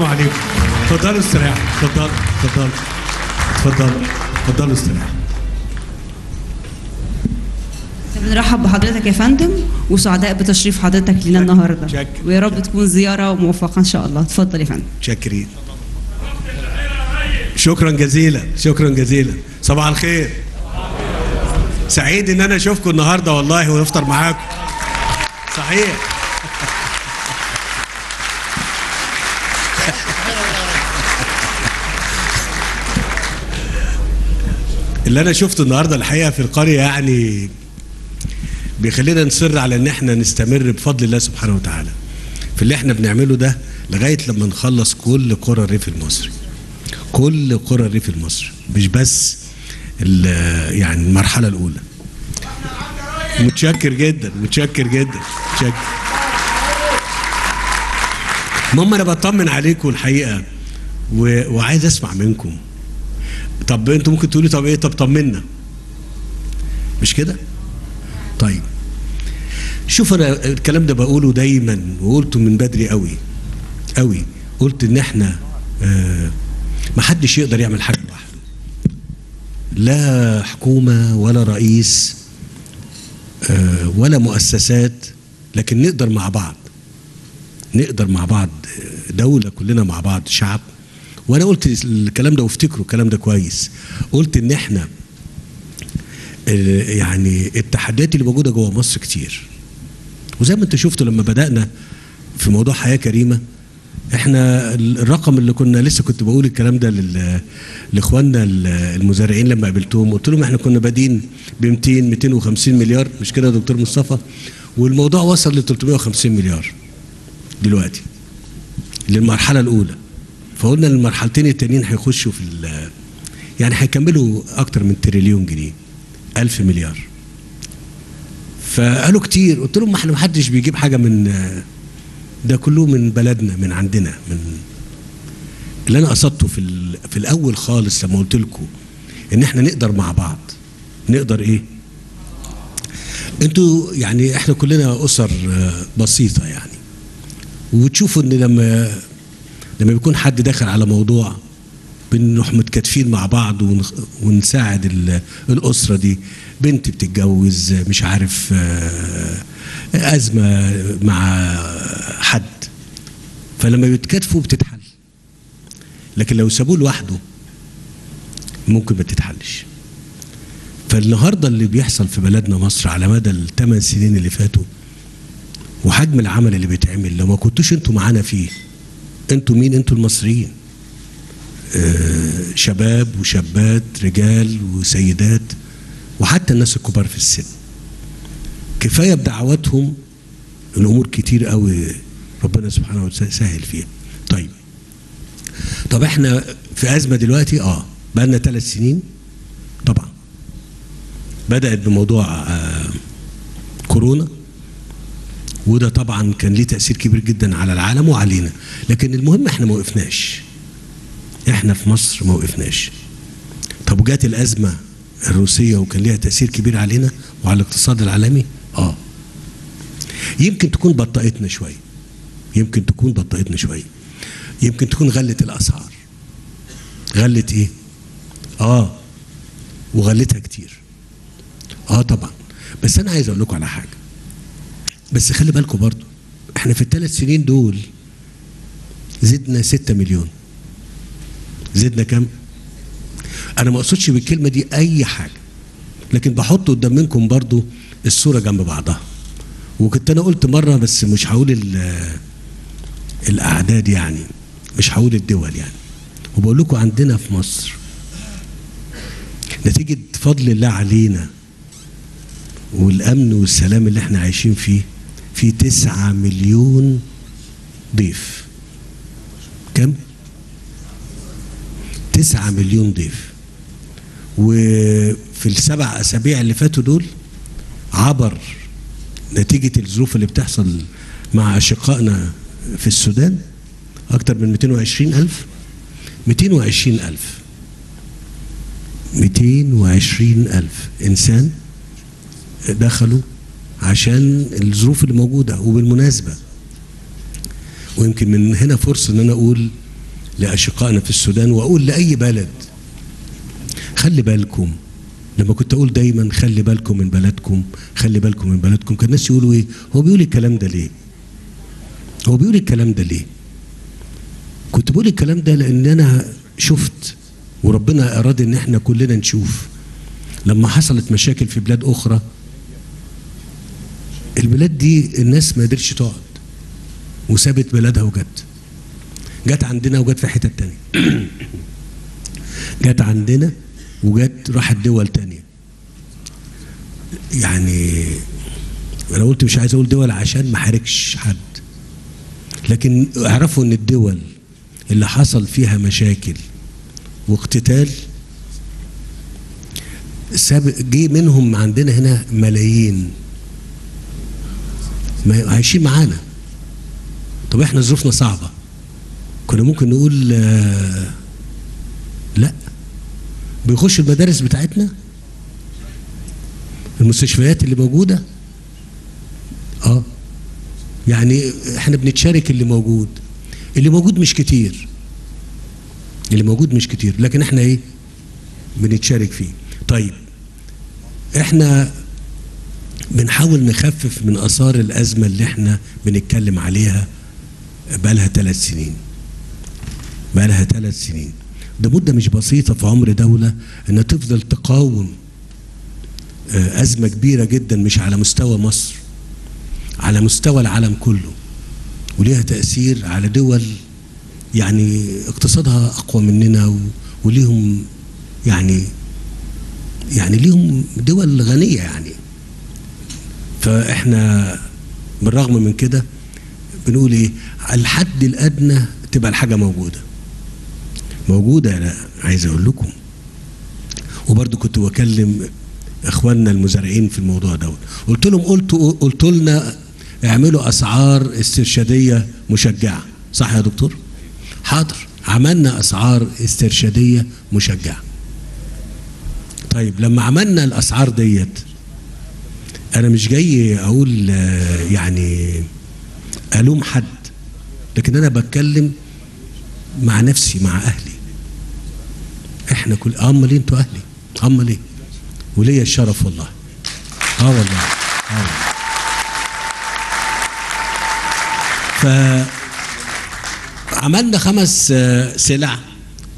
السلام عليكم. اتفضلوا استريحوا. اتفضلوا اتفضلوا اتفضلوا اتفضلوا استريحوا. بنرحب بحضرتك يا فندم وسعداء بتشريف حضرتك لنا النهارده. شكرا. ويا رب تكون زيارة موفقه إن شاء الله. اتفضل يا فندم. شاكرين. شكرا جزيلا. شكرا جزيلا. صباح الخير. سعيد إن أنا أشوفكم النهارده والله ونفطر معاكم. صحيح. اللي أنا شفته النهارده الحقيقة في القرية يعني بيخلينا نصر على إن إحنا نستمر بفضل الله سبحانه وتعالى في اللي إحنا بنعمله ده لغاية لما نخلص كل قرى الريف المصري. كل قرى الريف المصري. مش بس يعني المرحلة الأولى. متشكر جدا متشكر جدا متشكر. المهم أنا بطمن عليكم الحقيقة. وعايز أسمع منكم. طب أنتوا ممكن تقولوا طب إيه؟ طب طمنا. مش كده؟ طيب. شوف أنا الكلام ده بقوله دايما وقلته من بدري قوي قوي. قلت إن إحنا آه ما حدش يقدر يعمل حاجة لوحده. لا حكومة ولا رئيس آه ولا مؤسسات لكن نقدر مع بعض. نقدر مع بعض دولة كلنا مع بعض شعب. وأنا قلت الكلام ده وافتكروا الكلام ده كويس. قلت ان إحنا يعني التحديات اللي موجودة جوه مصر كتير. وزي ما انت شفتوا لما بدأنا في موضوع حياة كريمة إحنا الرقم اللي كنا لسه كنت بقول الكلام ده لإخواننا ال- المزارعين لما قابلتهم قلت لهم إحنا كنا بادين ب 200 250 مليار مش كده يا دكتور مصطفى؟ والموضوع وصل ل 350 مليار دلوقتي للمرحلة الأولى. فقلنا المرحلتين التانيين هيخشوا في ال- يعني هيكملوا أكتر من تريليون جنيه ألف مليار. فقالوا كتير قلت لهم ما إحنا محدش بيجيب حاجة من ده كله من بلدنا من عندنا من اللي أنا قصدته في في الأول خالص لما قلت لكم إن إحنا نقدر مع بعض. نقدر إيه؟ أنتوا يعني إحنا كلنا أسر بسيطة يعني. وتشوفوا إن لما لما بيكون حد داخل على موضوع بنروح متكاتفين مع بعض ونساعد ال- الأسرة دي. بنت بتتجوز مش عارف آه، أزمة مع حد. فلما بيتكاتفوا بتتحل. لكن لو سابوه لوحده ممكن ما تتحلش. فالنهاردة اللي بيحصل في بلدنا مصر على مدى الثمان سنين اللي فاتوا وحجم العمل اللي بيتعمل لو ما كنتوش أنتوا معانا فيه أنتوا مين؟ أنتوا المصريين. آه، شباب وشابات رجال وسيدات وحتى الناس الكبار في السن. كفاية بدعواتهم الأمور كتير قوي ربنا سبحانه وتعالى سهل فيها. طيب. طب إحنا في أزمة دلوقتي؟ آه. بقى لنا ثلاث سنين؟ طبعا. بدأت بموضوع آه كورونا. وده طبعا كان ليه تأثير كبير جدا على العالم وعلينا. لكن المهم إحنا ما وقفناش. إحنا في مصر ما وقفناش. طب وجات الأزمة الروسية وكان ليها تأثير كبير علينا وعلى الاقتصاد العالمي؟ آه. يمكن تكون بطئتنا شوية يمكن تكون بطئتنا شوية يمكن تكون غلت الأسعار. غلت إيه؟ آه. وغلتها كتير. آه طبعا. بس أنا عايز أقول لكم على حاجة. بس خلي بالكم برضو إحنا في الثلاث سنين دول زدنا 6 مليون. زدنا كام؟ أنا ما أقصدش بالكلمة دي أي حاجة لكن بحط قدام منكم برضو الصورة جنب بعضها. وكنت أنا قلت مرة بس مش هقول ال- الأعداد يعني مش هقول الدول يعني. وبقول لكم عندنا في مصر نتيجة فضل الله علينا والأمن والسلام اللي إحنا عايشين فيه في تسعة مليون ضيف. كم؟ تسعة مليون ضيف. وفي السبع أسابيع اللي فاتوا دول عبر نتيجة الظروف اللي بتحصل مع أشقائنا في السودان أكتر من 220 ألف. 220 ألف. 220 ألف إنسان دخلوا عشان الظروف اللي موجودة وبالمناسبة. ويمكن من هنا فرصة إن أنا أقول لأشقائنا في السودان وأقول لأي بلد خلي بالكم. لما كنت أقول دايما خلي بالكم من بلدكم خلي بالكم من بلدكم. كان الناس يقولوا إيه؟ هو بيقول الكلام ده ليه؟ هو بيقول الكلام ده ليه؟ كنت بقول الكلام ده لأن أنا شفت وربنا أراد إن إحنا كلنا نشوف. لما حصلت مشاكل في بلاد أخرى البلاد دي الناس ما قدرتش تقعد وسابت بلادها وجت. جت عندنا وجت في حتت تانية. جت عندنا وجت راحت دول تانية. يعني أنا قلت مش عايز أقول دول عشان ما حاركش حد. لكن اعرفوا إن الدول اللي حصل فيها مشاكل واقتتال جه منهم عندنا هنا ملايين. ما عايشين معانا. طب إحنا ظروفنا صعبة. كنا ممكن نقول آه لا. بيخش المدارس بتاعتنا المستشفيات اللي موجودة آه يعني إحنا بنتشارك اللي موجود. اللي موجود مش كتير. اللي موجود مش كتير. لكن إحنا إيه؟ بنتشارك فيه. طيب إحنا بنحاول نخفف من آثار الأزمة اللي إحنا بنتكلم عليها بقالها ثلاث سنين. بقالها ثلاث سنين. ده مدة مش بسيطة في عمر دولة انها تفضل تقاوم أزمة كبيرة جدا مش على مستوى مصر على مستوى العالم كله وليها تأثير على دول يعني اقتصادها أقوى مننا وليهم يعني يعني ليهم دول غنية يعني. فإحنا بالرغم من كده بنقول إيه؟ الحد الأدنى تبقى الحاجة موجودة. موجودة أنا عايز أقول لكم. وبرضه كنت بكلم إخواننا المزارعين في الموضوع دوت. قلت لهم قلت قلت لنا اعملوا أسعار استرشادية مشجعة. صح يا دكتور؟ حاضر. عملنا أسعار استرشادية مشجعة. طيب لما عملنا الأسعار ديت أنا مش جاي أقول يعني ألوم حد لكن أنا بتكلم مع نفسي مع أهلي. إحنا كل أمال أنتوا أهلي؟ أمال إيه؟ وليا الشرف والله. آه والله. آه والله. ف عملنا خمس سلع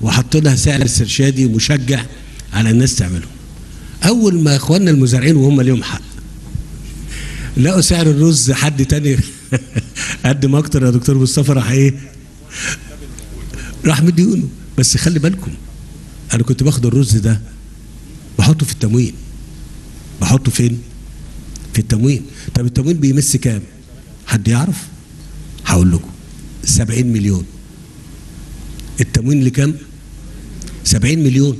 وحطينا سعر استرشادي مشجع على الناس تعمله. أول ما إخواننا المزارعين وهم ليهم حق لقوا سعر الرز حد تاني قدم أكتر يا دكتور مصطفى راح إيه؟ راح مديونه بس خلي بالكم أنا كنت باخد الرز ده بحطه في التموين. بحطه فين؟ في التموين. طب التموين بيمس كام؟ حد يعرف؟ هقول لكم. 70 مليون. التموين لكام؟ 70 مليون.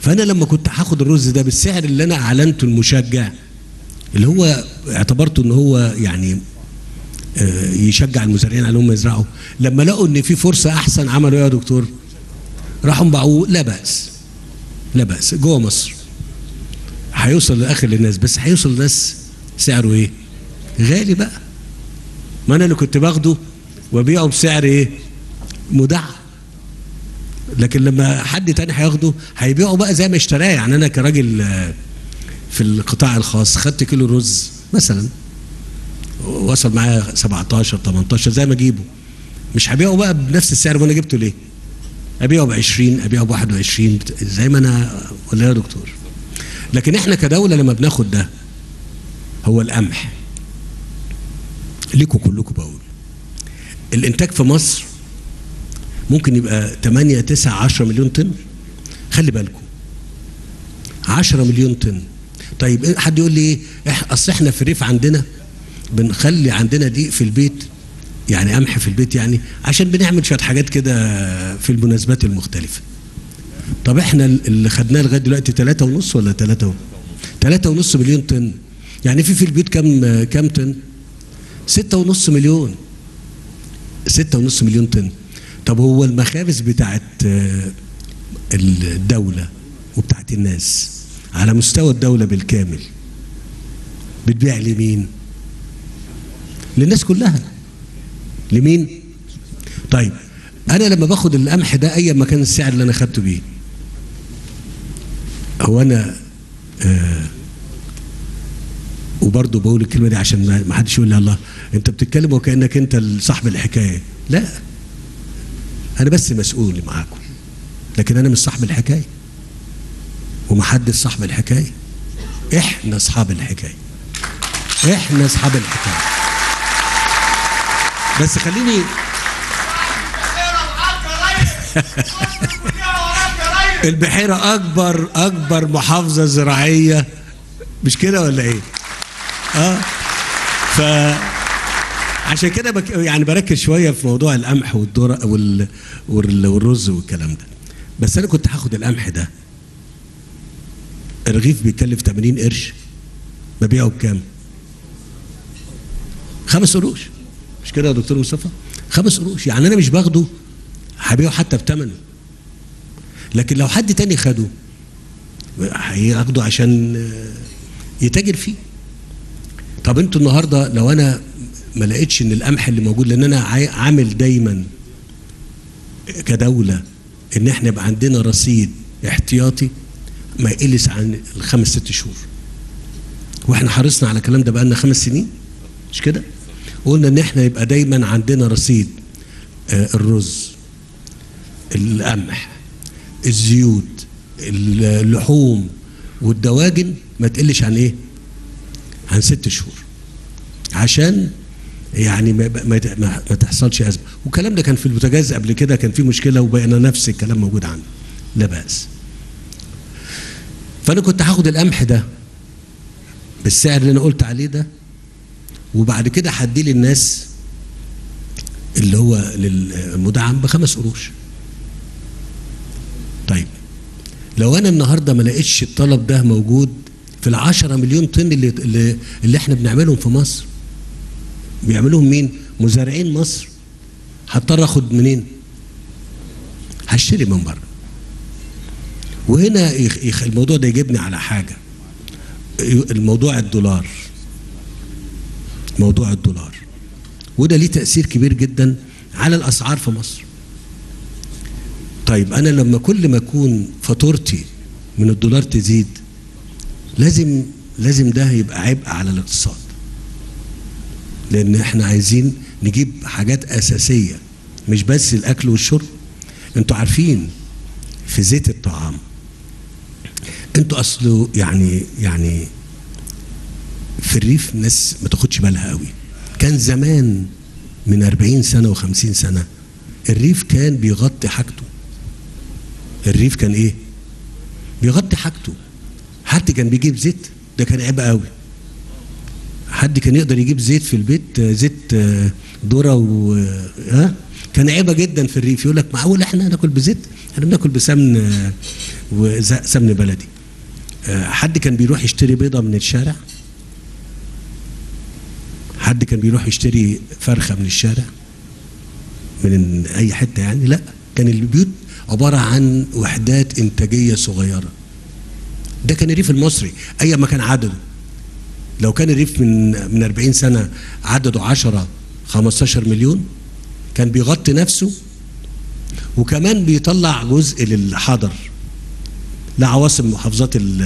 فأنا لما كنت هاخد الرز ده بالسعر اللي أنا أعلنته المشجع اللي هو اعتبرته إن هو يعني يشجع المزارعين على انهم يزرعوا. لما لقوا إن في فرصة أحسن عملوا إيه يا دكتور؟ راحوا باعوه. لا بأس. لا بأس. جوه مصر. هيوصل لآخر للناس. بس هيوصل للناس سعره إيه؟ غالي بقى. ما أنا اللي كنت باخده وأبيعه بسعر إيه؟ مدعم لكن لما حد تاني هياخده هيبيعه بقى زي ما اشتراه. يعني أنا كراجل في القطاع الخاص خدت كيلو رز مثلا وصل معايا 17 18 زي ما اجيبه مش هبيعه بقى بنفس السعر وأنا جبته ليه؟ ابيعه ب 20 ابيعه ب 21 زي ما أنا ولا يا دكتور. لكن إحنا كدولة لما بناخد ده هو القمح. ليكوا كلكم بقول. الإنتاج في مصر ممكن يبقى 8 9 10 مليون طن. خلي بالكم 10 مليون طن. طيب حد يقول لي إيه أصل إحنا في الريف عندنا بنخلي عندنا دي في البيت يعني قمح في البيت يعني عشان بنعمل شوية حاجات كده في المناسبات المختلفة. طب إحنا اللي خدناه لغاية دلوقتي 3 ونص ولا 3 3 ونص مليون طن. يعني في في البيوت كام كام طن؟ 6 ونص مليون. 6 ونص مليون طن. طب هو المخابز بتاعت الدولة وبتاعت الناس على مستوى الدولة بالكامل. بتبيع لمين؟ للناس كلها. لمين؟ طيب أنا لما باخد القمح ده ايا ما كان السعر اللي أنا خدته بيه. هو أنا آه وبرضه بقول الكلمة دي عشان ما- حدش يقول لي الله. أنت بتتكلم وكأنك أنت صاحب الحكاية. لا أنا بس مسؤول معاكم. لكن أنا مش صاحب الحكاية. ومحدش صاحب الحكاية. إحنا أصحاب الحكاية. إحنا أصحاب الحكاية. بس خليني البحيرة أكبر أكبر محافظة زراعية. مش كده ولا إيه؟ آه. ف عشان كده بك يعني بركز شوية في موضوع القمح والذره وال... وال... والرز والكلام ده. بس أنا كنت هاخد القمح ده. الرغيف بيكلف 80 قرش. ببيعه بكام؟ خمس قروش. مش كده يا دكتور مصطفى؟ خمس قروش. يعني أنا مش باخده هبيعه حتى بثمنه لكن لو حد تاني خده هياخده عشان يتاجر فيه. طب أنتوا النهارده لو أنا ما لقيتش إن القمح اللي موجود لأن أنا عامل دايما كدولة إن إحنا يبقى عندنا رصيد احتياطي ما يقلش عن الخمس ست شهور. وإحنا حرصنا على الكلام ده بقالنا خمس سنين مش كده؟ قلنا إن إحنا يبقى دايما عندنا رصيد آه، الرز القمح الزيوت اللحوم والدواجن ما تقلش عن إيه؟ عن ست شهور. عشان يعني ما, ما, ما, تحصلش أزمة. والكلام ده كان في البوتاجاز قبل كده كان في مشكلة وبقينا نفس الكلام موجود عندنا. لا بأس. فأنا كنت هاخد القمح ده بالسعر اللي أنا قلت عليه ده وبعد كده هديه للناس اللي هو للمدعم بخمس قروش. طيب لو أنا النهارده ما لقيتش الطلب ده موجود في العشرة مليون طن اللي, اللي, اللي إحنا بنعملهم في مصر بيعملوهم مين؟ مزارعين مصر. هضطر آخد منين؟ هشتري من بره. وهنا الموضوع ده يجيبني على حاجة. الموضوع الدولار. موضوع الدولار. وده ليه تأثير كبير جدا على الأسعار في مصر. طيب أنا لما كل ما أكون فاتورتي من الدولار تزيد لازم لازم ده يبقى عبء على الاقتصاد. لأن إحنا عايزين نجيب حاجات أساسية مش بس الأكل والشرب. أنتوا عارفين في زيت الطعام أنتوا اصله يعني يعني في الريف ناس ما تاخدش بالها قوي. كان زمان من 40 سنة و50 سنة الريف كان بيغطي حاجته. الريف كان إيه؟ بيغطي حاجته. حد كان بيجيب زيت؟ ده كان عيب قوي. حد كان يقدر يجيب زيت في البيت؟ زيت ذرة و ها؟ كان عيبة جدا في الريف. يقول لك معقول إحنا ناكل بزيت؟ إحنا بناكل بسمن وسمن بلدي. حد كان بيروح يشتري بيضة من الشارع؟ حد كان بيروح يشتري فرخة من الشارع؟ من أي حتة يعني؟ لا كان البيوت عبارة عن وحدات إنتاجية صغيرة. ده كان الريف المصري أي ما كان عدده. لو كان الريف من من 40 سنة عدده 10 15 مليون كان بيغطي نفسه وكمان بيطلع جزء للحضر. لعواصم محافظات ال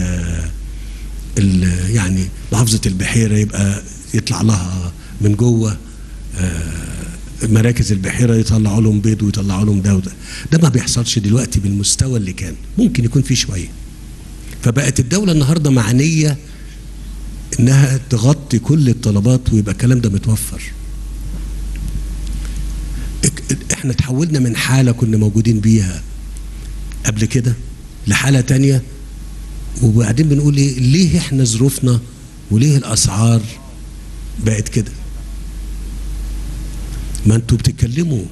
ال يعني محافظة البحيرة يبقى يطلع لها من جوه مراكز البحيرة يطلعوا لهم بيض ويطلعوا لهم ده وده ده ما بيحصلش دلوقتي بالمستوى اللي كان. ممكن يكون فيه شوية. فبقت الدولة النهارده معنية إنها تغطي كل الطلبات ويبقى الكلام ده متوفر. إحنا تحولنا من حالة كنا موجودين بيها قبل كده لحالة تانية. وبعدين بنقول إيه؟ ليه إحنا ظروفنا وليه الأسعار بقت كده؟ ما أنتوا بتتكلموا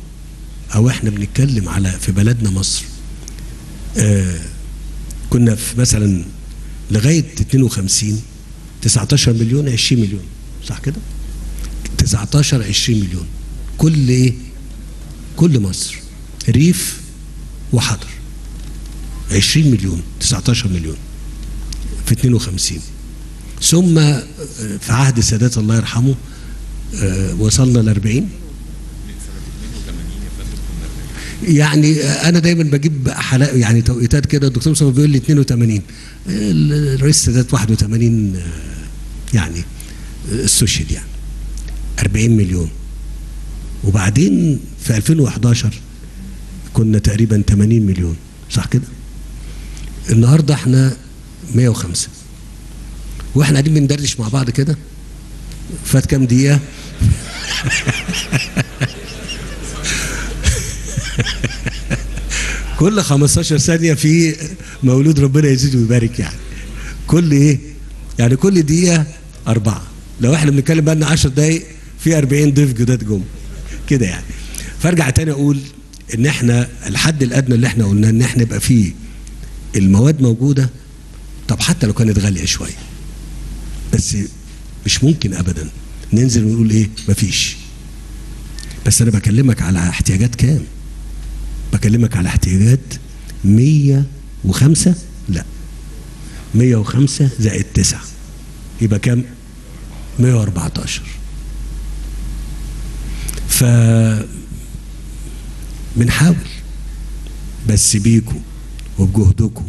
أو إحنا بنتكلم على في بلدنا مصر. آه كنا في مثلا لغاية 52 19 مليون 20 مليون. صح كده؟ 19 20 مليون. كل إيه؟ كل مصر. ريف وحضر. 20 مليون 19 مليون في 52 ثم في عهد السادات الله يرحمه وصلنا ل 40 يعني أنا دايما بجيب حلقة يعني توقيتات كده الدكتور مصطفى بيقول لي 82 الرئيس السادات 81 آه، يعني استشهد يعني. 40 مليون. وبعدين في 2011 كنا تقريبا 80 مليون صح كده؟ النهارده إحنا 105 وإحنا قاعدين بندردش مع بعض كده. فات كام دقيقة؟ كل 15 ثانية في مولود ربنا يزيد ويبارك يعني. كل إيه؟ يعني كل دقيقة أربعة. لو إحنا بنتكلم بقى لنا 10 دقايق في 40 ضيف جداد جم. كده يعني. فأرجع تاني أقول إن إحنا الحد الأدنى اللي إحنا قلناه إن إحنا يبقى فيه المواد موجودة. طب حتى لو كانت غالية شوية. بس مش ممكن ابدا. ننزل ونقول إيه؟ مفيش. بس أنا بكلمك على احتياجات كام؟ بكلمك على احتياجات 105 لا. 105 زائد 9 يبقى كام؟ 114 ف بنحاول. بس بيكوا وبجهدكم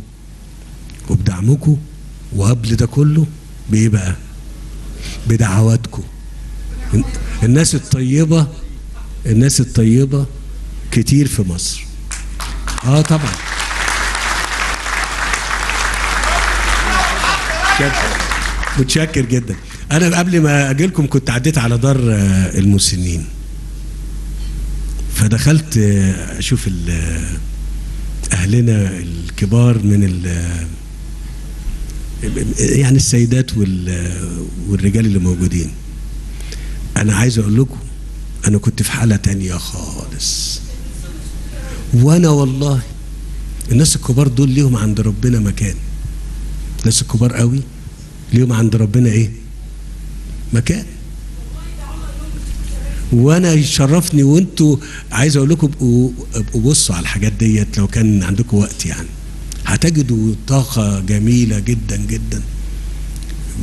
وبدعمكم وقبل ده كله بإيه بقى؟ بدعواتكم. الناس الطيبة الناس الطيبة كتير في مصر. آه طبعا. متشكر جدا. أنا قبل ما أجي لكم كنت عديت على دار آه، المسنين. فدخلت آه، أشوف ال- أهلنا الكبار من يعني السيدات وال- والرجال اللي موجودين. أنا عايز أقول لكم أنا كنت في حالة تانية خالص. وأنا والله الناس الكبار دول ليهم عند ربنا مكان. الناس الكبار قوي ليهم عند ربنا إيه؟ مكان. وأنا يشرفني وانتوا عايز أقول لكم ابقوا بصوا على الحاجات ديت لو كان عندكم وقت يعني. هتجدوا طاقة جميلة جدا جدا.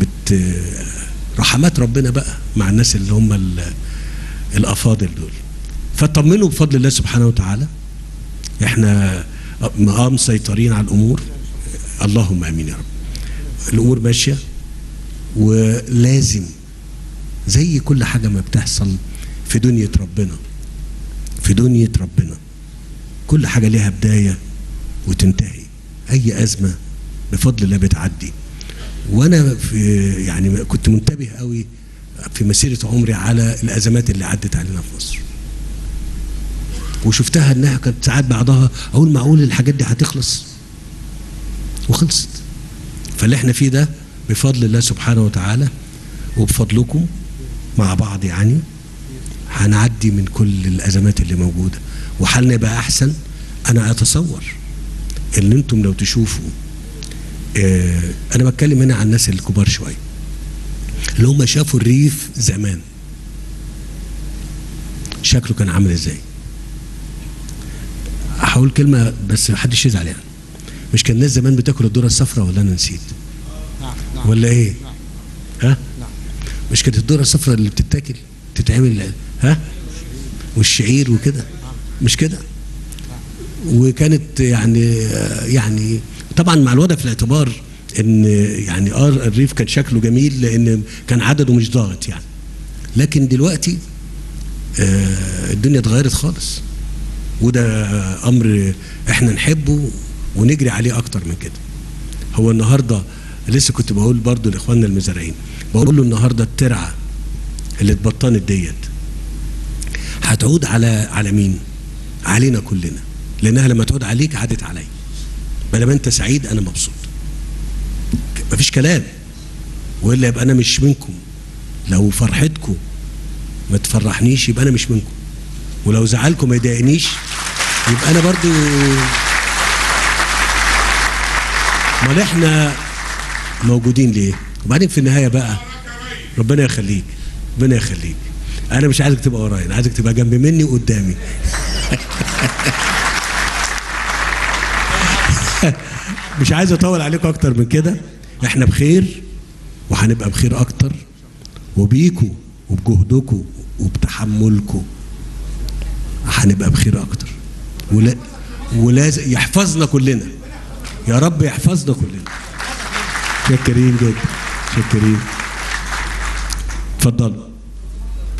بت رحمات ربنا بقى مع الناس اللي هم ال- الأفاضل دول. فطمنوا بفضل الله سبحانه وتعالى. إحنا آه مسيطرين على الأمور. اللهم آمين يا رب. الأمور ماشية. ولازم زي كل حاجة ما بتحصل في دنيا ربنا في دنيا ربنا. كل حاجة ليها بداية وتنتهي. أي أزمة بفضل الله بتعدي. وأنا في يعني كنت منتبه قوي في مسيرة عمري على الأزمات اللي عدت علينا في مصر. وشفتها إنها كانت ساعات بعضها أقول معقول الحاجات دي هتخلص؟ وخلصت. فاللي إحنا فيه ده بفضل الله سبحانه وتعالى وبفضلكم مع بعض يعني. هنعدي من كل الأزمات اللي موجودة. وحالنا يبقى أحسن. أنا أتصور إن أنتم لو تشوفوا آه أنا بتكلم هنا عن الناس الكبار شوية. اللي هم شافوا الريف زمان. شكله كان عامل إزاي؟ هقول كلمة بس محدش يزعل يعني. مش كان الناس زمان بتاكل الذره الصفراء ولا أنا نسيت؟ ولا إيه؟ نعم. ها؟ نعم. مش كانت الذره الصفراء اللي بتتاكل تتعمل ها؟ والشعير وكده. مش كده؟ وكانت يعني يعني طبعا مع الوضع في الاعتبار إن يعني آه الريف كان شكله جميل لأن كان عدده مش ضاغط يعني. لكن دلوقتي آه الدنيا اتغيرت خالص. وده أمر إحنا نحبه ونجري عليه أكتر من كده. هو النهارده لسه كنت بقول برضو لإخواننا المزارعين بقول له النهارده الترعة اللي اتبطنت ديت هتعود على على مين؟ علينا كلنا. لأنها لما تعود عليك عادت عليا. ما دام أنت سعيد أنا مبسوط. مفيش كلام. والا يبقى أنا مش منكم. لو فرحتكم ما تفرحنيش يبقى أنا مش منكم. ولو زعلكم ما يضايقنيش يبقى أنا برضو أمال إحنا موجودين ليه؟ وبعدين في النهاية بقى ربنا يخليك ربنا يخليك. أنا مش عايزك تبقى ورايا أنا عايزك تبقى جنب مني وقدامي. مش عايز أطول عليكم أكتر من كده. إحنا بخير وهنبقى بخير أكتر. وبيكوا وبجهدكم وبتحملكم هنبقى بخير أكتر. ولا ولازم يحفظنا كلنا. يا رب يحفظنا كلنا. شكرين جدا شكرين. اتفضل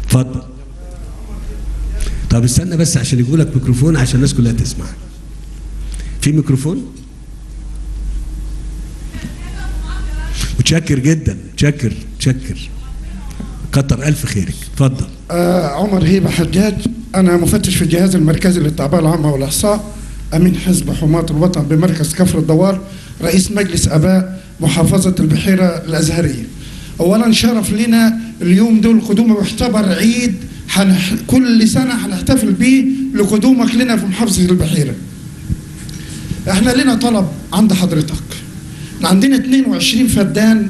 اتفضل. طب استنى بس عشان يجيبوا لك ميكروفون عشان الناس كلها تسمع. في ميكروفون؟ متشكر جدا. متشكر. متشكر. كتر ألف خيرك. اتفضل. آه عمر هيبة حجاج. أنا مفتش في الجهاز المركزي للتعبئة العامة والإحصاء. أمين حزب حماة الوطن بمركز كفر الدوار. رئيس مجلس أباء محافظة البحيرة الأزهرية. أولا شرف لنا اليوم دول قدومه يعتبر عيد حنح كل سنة هنحتفل به لقدومك لنا في محافظة البحيرة. إحنا لنا طلب عند حضرتك. عندنا 22 فدان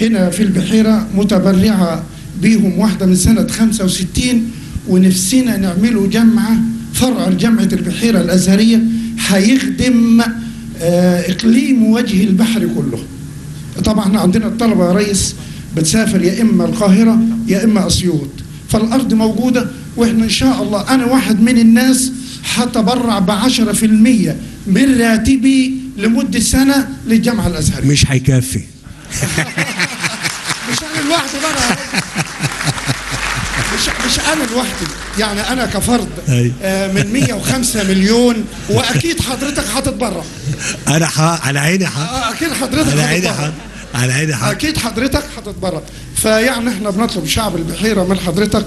هنا في البحيرة متبرعة بيهم واحدة من سنة 65 ونفسنا نعمله جامعة فرع لجامعة البحيرة الأزهرية هيخدم آه، إقليم وجه البحر كله. طبعا إحنا عندنا الطلبة يا ريس بتسافر يا إما القاهرة يا إما أسيوط. فالأرض موجودة وإحنا إن شاء الله أنا واحد من الناس هتبرع بعشرة في المية من راتبي لمدة سنة للجامعة الأزهرية. مش هيكفي. مش أنا لوحدي بقى. مش مش أنا لوحدي. يعني أنا كفرد. آه، من 105 مليون وأكيد حضرتك هتتبرع. أنا ح... على عيني ح... آه، أكيد حضرتك على عيني هتتبرع. ح... على عيني. ح... أكيد حضرتك هتتبرع فيعني إحنا بنطلب شعب البحيرة من حضرتك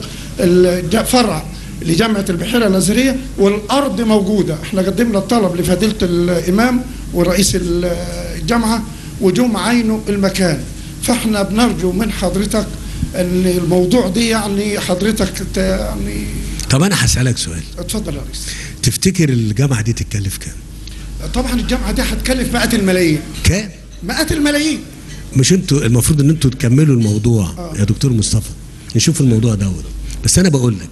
فرع لجامعة البحيرة الازهريه والأرض موجودة. إحنا قدمنا الطلب لفضيلة الإمام ورئيس الجامعة وجم عينوا المكان. فإحنا بنرجو من حضرتك إن الموضوع دي يعني حضرتك يعني طب أنا هسألك سؤال. اتفضل يا ريس. تفتكر الجامعة دي تتكلف كام؟ طبعا الجامعة دي هتكلف مئات الملايين. كام؟ مئات الملايين. مش أنتوا المفروض ان أنتوا تكملوا الموضوع. يا دكتور مصطفى نشوف الموضوع دوت بس أنا بقول لك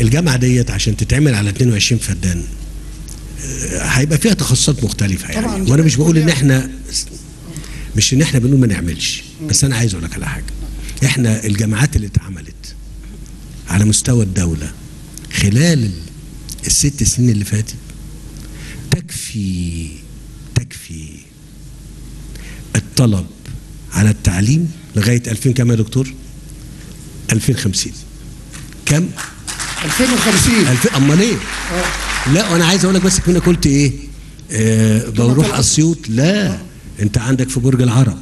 الجامعة ديت عشان تتعمل على 22 فدان هيبقى فيها تخصصات مختلفة يعني طبعاً. وأنا مش بقول إن إحنا مش إن إحنا بنقول ما نعملش بس أنا عايز أقول لك على حاجة إحنا الجامعات اللي اتعملت على مستوى الدولة خلال ال- الست سنين اللي فاتت تكفي تكفي الطلب على التعليم لغاية 2000 كام يا دكتور؟ 2050 كم؟ 2050 2000 أمال إيه؟ لا وأنا عايز أقول لك بس كنا قلت إيه؟ آه بروح. أسيوط. لا أنت عندك في برج العرب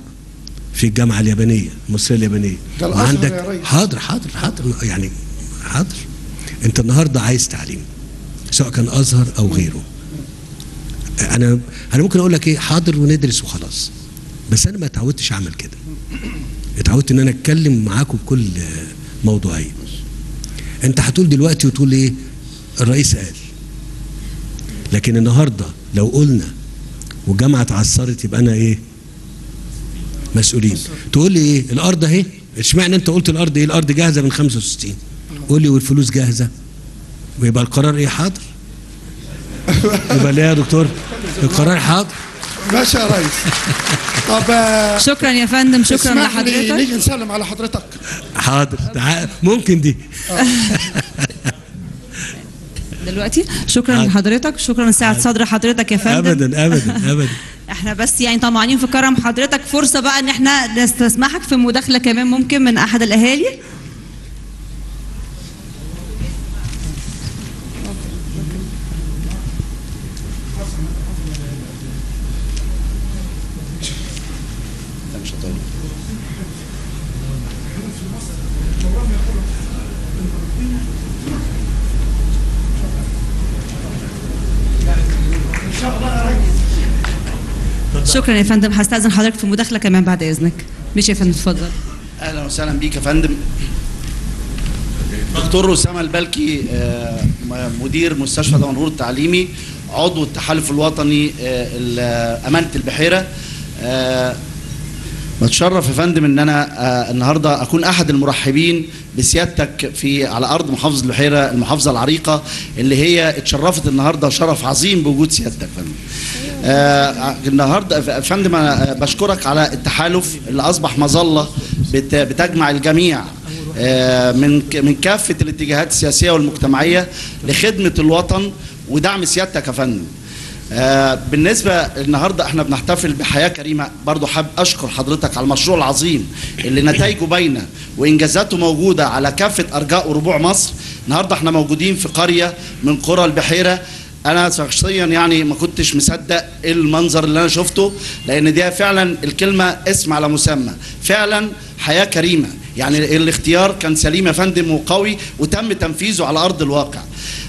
في الجامعة اليابانية المصرية اليابانية. وعندك. حاضر حاضر حاضر. يعني حاضر. أنت النهارده عايز تعليم سواء كان أزهر أو غيره. أنا أنا ممكن أقول لك إيه؟ حاضر وندرس وخلاص. بس أنا ما اتعودتش أعمل كده. اتعودت إن أنا أتكلم معاكم بكل موضوعية. أنت هتقول دلوقتي وتقول إيه؟ الرئيس قال. لكن النهارده لو قلنا والجامعة اتعثرت يبقى أنا إيه؟ مسؤولين. تقول لي إيه؟ الأرض أهي. اشمعنى أنت قلت الأرض إيه؟ الأرض جاهزة من 65 قول لي والفلوس جاهزة. ويبقى القرار إيه؟ حاضر. يبقى ليه يا دكتور؟ القرار حاضر. ماشي يا ريس طب آه، شكرا يا فندم شكرا لحضرتك. نيجي نسلم على حضرتك. حاضر. ممكن دي. دلوقتي. شكرا. لحضرتك. شكرا لسعة صدر حضرتك يا فندم. ابدا ابدا ابدا. إحنا بس يعني طمعانين في كرم حضرتك. فرصة بقى إن إحنا نستسمحك في مداخلة كمان ممكن من أحد الأهالي. شكرا يا فندم. هستأذن حضرتك في مداخلة كمان بعد إذنك. ماشي يا فندم اتفضل أهلا وسهلا بيك يا فندم. دكتور اسامه البلكي آه، مدير مستشفى دمنهور التعليمي عضو التحالف الوطني آه، ال- أمانة البحيرة. آه، بتشرف يا فندم إن أنا النهارده أكون أحد المرحبين بسيادتك في على أرض محافظة البحيرة المحافظة العريقة اللي هي اتشرفت النهارده شرف عظيم بوجود سيادتك يا فندم. آه النهارده يا فندم أنا بشكرك على التحالف اللي أصبح مظلة بت- بتجمع الجميع آه، من من كافة الاتجاهات السياسية والمجتمعية لخدمة الوطن ودعم سيادتك يا فندم. آه، بالنسبة النهاردة إحنا بنحتفل بحياة كريمة برضو حابب أشكر حضرتك على المشروع العظيم اللي نتائجه باينة وإنجازاته موجودة على كافة أرجاء وربوع مصر. النهاردة إحنا موجودين في قرية من قرى البحيرة أنا شخصيا يعني ما كنتش مصدق المنظر اللي أنا شفته لأن دي فعلا الكلمة اسم على مسمى. فعلا حياة كريمة. يعني الاختيار كان سليم يا فندم وقوي وتم تنفيذه على أرض الواقع.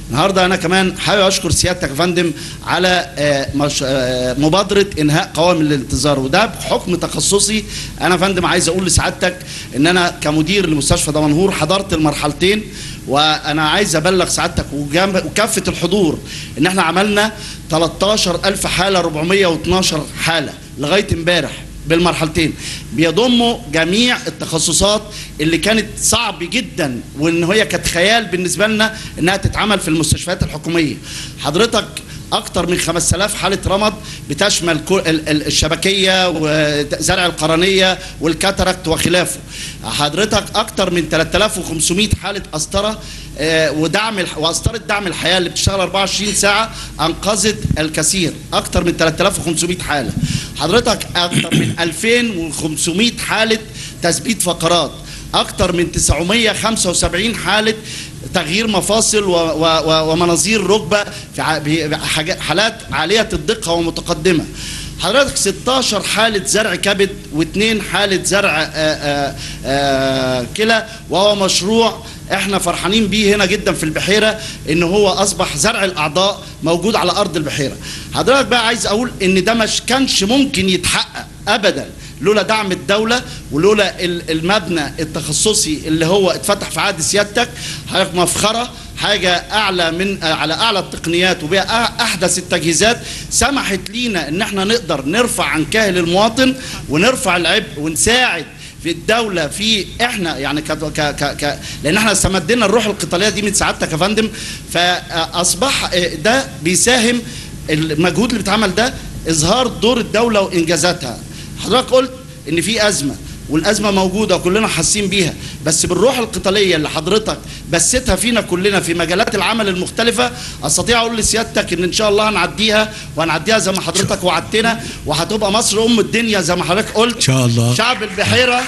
النهارده أنا كمان حابب أشكر سيادتك يا فندم على آه، آه، مبادرة إنهاء قوائم الانتظار. وده بحكم تخصصي. أنا فندم عايز أقول لسعادتك إن أنا كمدير لمستشفى دمنهور حضرت المرحلتين. وأنا عايز أبلغ سعادتك وكافة الحضور إن إحنا عملنا 13000 حالة 412 حالة لغاية إمبارح بالمرحلتين. بيضموا جميع التخصصات اللي كانت صعب جدا وإن هي كانت خيال بالنسبة لنا إنها تتعمل في المستشفيات الحكومية. حضرتك أكتر من 5000 حالة رمد بتشمل كل- ال- ال- الشبكية وزرع القرنية والكاتاراكت وخلافه. حضرتك أكتر من 3500 حالة قسطره آه، ودعم وقسطره دعم الحياة اللي بتشتغل 24 ساعة أنقذت الكثير. أكتر من 3500 حالة. حضرتك أكتر من 2500 حالة تثبيت فقرات. أكتر من 975 حالة تغيير مفاصل ومناظير ركبة في حالات عالية الدقه ومتقدمة. حضرتك 16 حالة زرع كبد واثنين حالة زرع آآ آآ آآ كلى وهو مشروع إحنا فرحانين بيه هنا جدا في البحيرة إن هو أصبح زرع الأعضاء موجود على أرض البحيرة. حضرتك بقى عايز أقول إن ده مش كانش ممكن يتحقق ابدا. لولا دعم الدولة ولولا ال- المبنى التخصصي اللي هو اتفتح في عهد سيادتك حضرتك مفخرة حاجة أعلى من على أعلى التقنيات وبها أحدث التجهيزات سمحت لينا إن إحنا نقدر نرفع عن كاهل المواطن ونرفع العبء ونساعد في الدولة في إحنا يعني ك ك ك ك لأن إحنا استمدنا الروح القتالية دي من سعادتك يا فندم فأصبح ده بيساهم المجهود اللي بيتعمل ده إظهار دور الدولة وإنجازاتها. حضرتك قلت إن في أزمة والأزمة موجودة وكلنا حاسين بيها بس بالروح القتالية اللي حضرتك بثتها فينا كلنا في مجالات العمل المختلفة أستطيع أقول لسيادتك إن إن شاء الله هنعديها وهنعديها زي ما حضرتك وعدتنا وهتبقى مصر أم الدنيا زي ما حضرتك قلت. ان شاء الله. شعب البحيرة.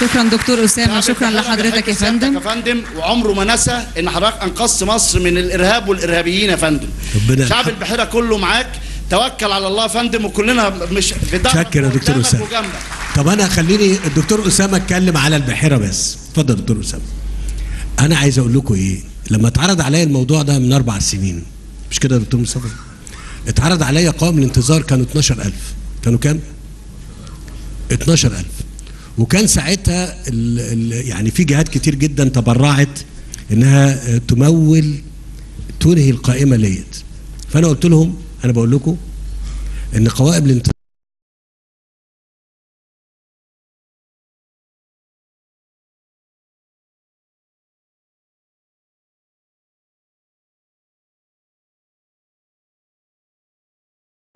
شكرا دكتور أسامة شكرا لحضرتك يا فندم. يا فندم وعمره ما نسى إن حضرتك أنقذت مصر من الإرهاب والإرهابيين يا فندم. ربنا شعب البحيرة كله معاك. توكل على الله يا فندم وكلنا مش شكرا يا دكتور أسامة. طب أنا خليني الدكتور أسامة أتكلم على البحيرة بس. اتفضل يا دكتور أسامة. أنا عايز أقول لكم إيه؟ لما اتعرض عليا الموضوع ده من أربع سنين. مش كده يا دكتور مصطفى اتعرض عليا قوائم الانتظار كانوا 12000 كانوا كام؟ 12000 وكان ساعتها ال ال يعني في جهات كتير جدا تبرعت إنها تمول تنهي القائمة ديت. فأنا قلت لهم أنا بقول لكم إن قوائم الانتظار